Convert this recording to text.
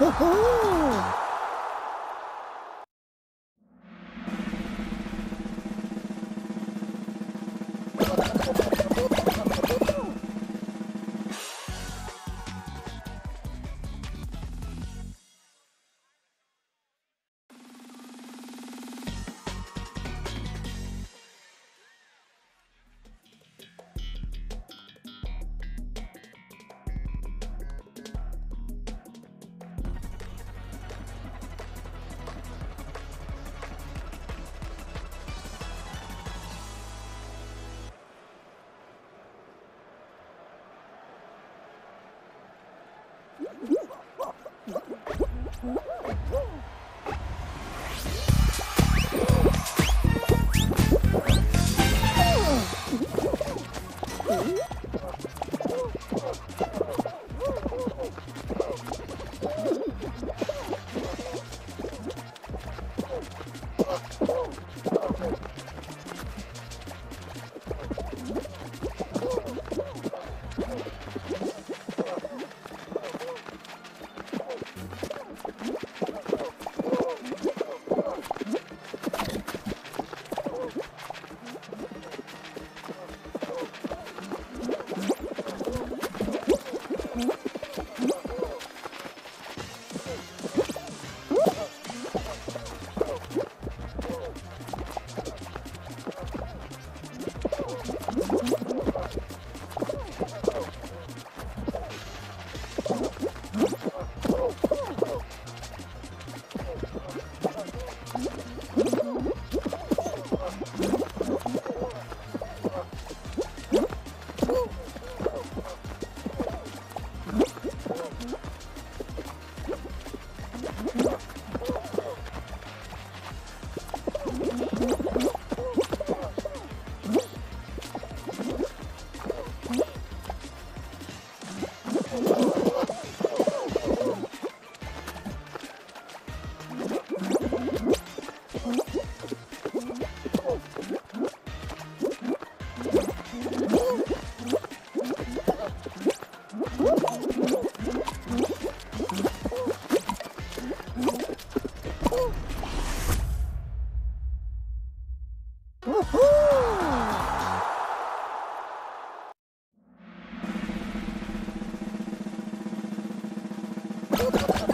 Uhul! Oh.